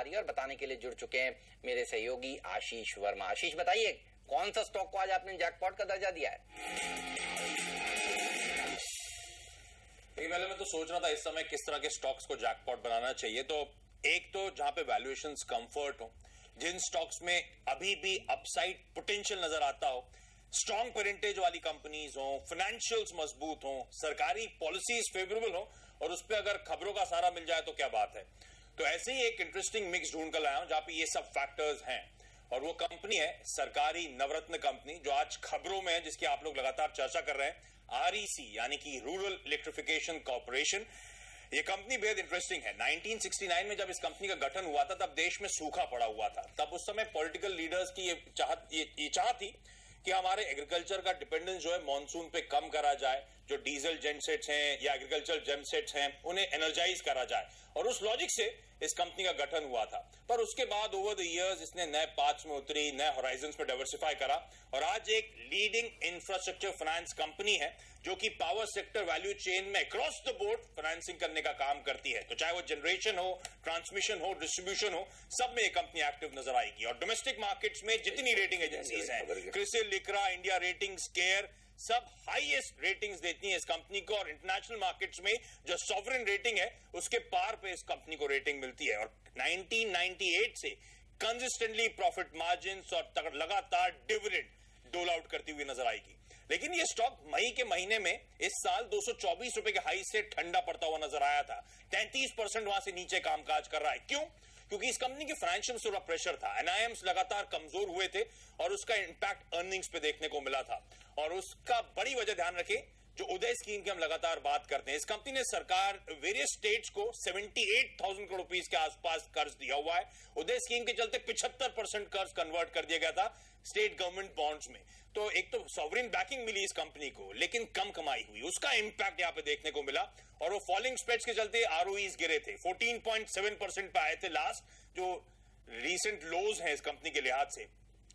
आ रही है और बताने के लिए जुड़ चुके हैं मेरे सहयोगी आशीष वर्मा। आशीष, बताइए, कौन सा स्टॉक को आज आपने जैकपॉट का दर्जा दिया है? पहले मैं तो सोच रहा था इस समय किस तरह के स्टॉक्स को जैकपॉट बनाना चाहिए। तो एक तो जहाँ पे वैल्यूएशन कंफर्ट हो, जिन स्टॉक्स में अभी भी अपसाइड पोटेंशियल नज़र आता हो स्ट्रॉन्ग पेरेंटेज वाली कंपनीज़ हो फाइनेंशियल्स मज़बूत हो, सरकारी पॉलिसीज़ फेवरेबल हो, और उस पर अगर खबरों का सारा मिल जाए तो क्या बात है? तो ऐसे ही एक इंटरेस्टिंग मिक्स ढूंढ कर लाया हूँ जहाँ पे ये सब फैक्टर्स हैं। और वो कंपनी है सरकारी नवरत्न कंपनी जो आज खबरों में है जिसकी आप लोग लगातार चर्चा कर रहे हैं। आरईसी e यानी कि रूरल इलेक्ट्रिफिकेशन कॉर्पोरेशन ये कंपनी बेहद इंटरेस्टिंग है। 1969 में जब इस कंपनी का गठन हुआ था तब देश में सूखा पड़ा हुआ था। तब उस समय पॉलिटिकल लीडर्स की ये चाहत ये, ये चाह थी कि हमारे एग्रीकल्चर का डिपेंडेंस जो है मानसून पे कम करा जाए। जो डीजल जेनसेट्स हैं या एग्रीकल्चर जेनसेट्स हैं उन्हें एनर्जाइज करा जाए। और उस लॉजिक से इस कंपनी का गठन हुआ था। पर उसके बाद ओवर द इयर्स इसने नए पाथ्स में उतरी नए होराइजन में डाइवर्सिफाई करा। और आज एक लीडिंग इंफ्रास्ट्रक्चर फाइनेंस कंपनी है जो कि पावर सेक्टर वैल्यू चेन में अक्रॉस द बोर्ड फाइनेंसिंग करने का काम करती है। तो चाहे वो जनरेशन हो ट्रांसमिशन हो डिस्ट्रीब्यूशन हो सब में ये कंपनी एक्टिव नज़र आएगी। और डोमेस्टिक मार्केट्स में जितनी रेटिंग एजेंसीज हैं क्रिसिल लिक्रा इंडिया रेटिंग्स केयर सब हाईएस्ट रेटिंग्स देती हैं इस कंपनी को और इंटरनेशनल मार्केट्स में जो सॉवरन रेटिंग है, उसके पार पे इस कंपनी को रेटिंग मिलती है। और 1998 से कंसिस्टेंटली प्रॉफिट मार्जिन और लगातार डिविडेंड डोल आउट करती हुई नज़र आएगी। लेकिन ये स्टॉक मई के महीने में इस साल दो सौ चौबीस रुपए के हाई से ठंडा पड़ता हुआ नज़र आया था। 33 परसेंट वहाँ से नीचे कामकाज कर रहा है। क्यों? क्योंकि इस कंपनी के फाइनेंशियल थोड़ा प्रेशर था। एनआईएम्स लगातार कमज़ोर हुए थे और उसका इंपैक्ट अर्निंग्स पे देखने को मिला था। और उसका बड़ी वजह ध्यान रखें जो उदय स्कीम की हम लगातार बात करते हैं इस कंपनी ने सरकार वेरियस स्टेट्स को 78,000 करोड़ रुपीस के आसपास कर्ज दिया हुआ है। उदय स्कीम के चलते 75 परसेंट कर्ज कन्वर्ट कर दिया गया था स्टेट गवर्नमेंट बॉन्ड्स में। तो एक तो सॉवरिन बैकिंग मिली इस कंपनी को लेकिन कम कमाई हुई। उसका इंपैक्ट यहाँ पे देखने को मिला और वो फॉलिंग स्प्रेड्स के चलते आर गिरे थे। 14.7 परसेंट पे आए थे लास्ट जो रिसेंट लोज हैं इस कंपनी के लिहाज से।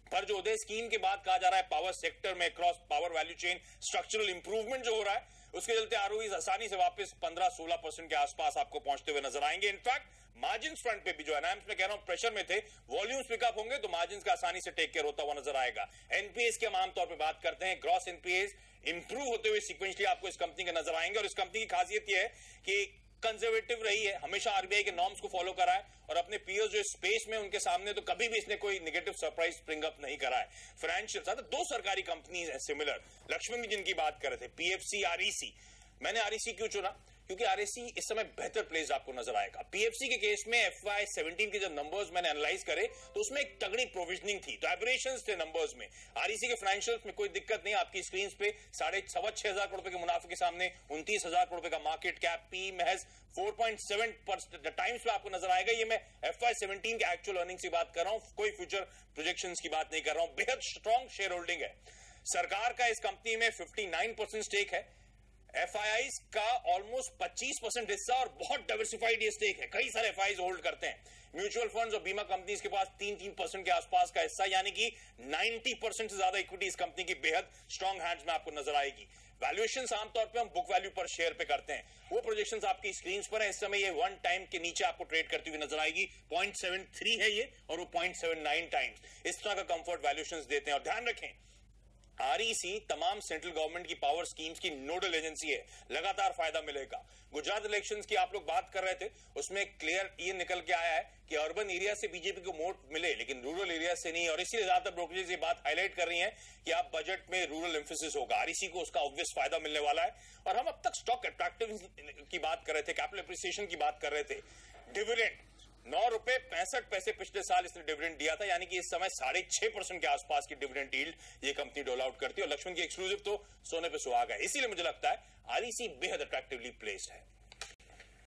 पर जो उदय स्कीम के बाद कहा जा रहा है पावर सेक्टर में cross power value chain structural improvement जो हो रहा है, उसके चलते आर आसानी से वापस 15-16 परसेंट के आसपास आपको पहुँचते हुए नज़र आएँगे। इनफैक्ट मार्जिन फ्रंट पे भी जो एनाम्स में कह रहा हूँ प्रेशर में थे वॉल्यूम्स पिकअप होंगे तो मार्जिन का आसानी से टेक केयर होता हुआ नज़र आएगा। एनपीएस के हम आमतौर पर बात करते हैं ग्रॉस एनपीएस इंप्रूव होते हुए सिक्वेंशली आपको इस कंपनी के नज़र आएँगे, और इस कंपनी की खासियत यह है कि कंजर्वेटिव रही है, हमेशा आरबीआई के नॉर्म्स को फॉलो करा है और अपने पीएस जो स्पेस में उनके सामने तो कभी भी इसने कोई निगेटिव सरप्राइज़ स्प्रिंग अप नहीं करा है। फाइनेंशियल दो सरकारी कंपनीज़ है सिमिलर लक्ष्मण जिनकी बात कर रहे थे पीएफसी आरईसी मैंने आरईसी क्यों चुना? क्योंकि आरएसी इस समय बेहतर प्लेस आपको नज़र आएगा। पीएफसी के केस में एफ़ वाई सेवनटीन के जब नंबर्स मैंने एनालाइज करे तो उसमें एक तगड़ी प्रोविजनिंग थी। तो एबरेशन थे नंबर्स में। आरईसी के फाइनेंशियल्स में कोई दिक्कत नहीं, आपकी स्क्रीन पे साढ़े सवा छह हज़ार करोड़ के मुनाफे के सामने, उनतीस हज़ार करोड़ का मार्केट कैप पी महज फोर पॉइंट सेवन टाइम्स पे आपको नज़र आएगा, ये मैं एफ़ वाई सेवनटीन के एक्चुअल अर्निंग की बात कर रहा हूँ। कोई फ्यूचर प्रोजेक्शन की बात नहीं कर रहा हूँ। बेहद स्ट्रॉन्ग शेयर होल्डिंग है। सरकार का इस कंपनी में 59 परसेंट स्टेक है। एफ़ का ऑलमोस्ट 25 परसेंट हिस्सा और बहुत डाइवर्सिफाइड ये स्टेक है। कई सारे एफ़ होल्ड करते हैं। म्यूचुअल फंड्स और बीमा कंपनीज़ के पास तीन तीन परसेंट के आसपास का हिस्सा, यानी कि 90 परसेंट से ज़्यादा इक्विटी इस कंपनी की बेहद स्ट्रॉन्ग हैंड्स में आपको नज़र आएगी। वैल्यूएशन आमतौर पर हम बुक वैल्यू पर शेयर पे करते हैं। वो प्रोजेक्शन आपकी स्क्रीन पर है। इस समय ये वन टाइम के नीचे आपको ट्रेड करती हुई नज़र आएगी। पॉइंट है ये और वो पॉइंट टाइम्स इस तरह का कंफर्ट वैल्यूएशन देते हैं। और ध्यान रखें आरईसी तमाम सेंट्रल गवर्नमेंट की पावर स्कीम्स की नोडल एजेंसी है। लगातार फ़ायदा मिलेगा। गुजरात इलेक्शंस की आप लोग बात कर रहे थे, उसमें क्लियर ये निकल के आया है कि अर्बन एरिया से बीजेपी को वोट मिले, लेकिन रूरल एरिया से नहीं, और इसीलिए ज़्यादातर ब्रोकरेज ये बात हाईलाइट कर रही है कि आप बजट में रूरल एम्फोसिस होगा। आरईसी को उसका ऑब्वियस फ़ायदा मिलने वाला है। और हम अब तक स्टॉक अट्रैक्टिव की बात कर रहे थे कैपिटल अप्रिसिएशन की बात कर रहे थे। डिविडेंड नौ रुपए पैंसठ पैसे पिछले साल इसने डिविडेंड दिया था, यानी कि इस समय साढ़े छह परसेंट के आसपास की डिविडेंड यील्ड ये कंपनी डोल आउट करती है। और लक्ष्मण की एक्सक्लूसिव तो सोने पे सुहाग है। इसीलिए मुझे लगता है आरईसी बेहद अट्रैक्टिवली प्लेस्ड है।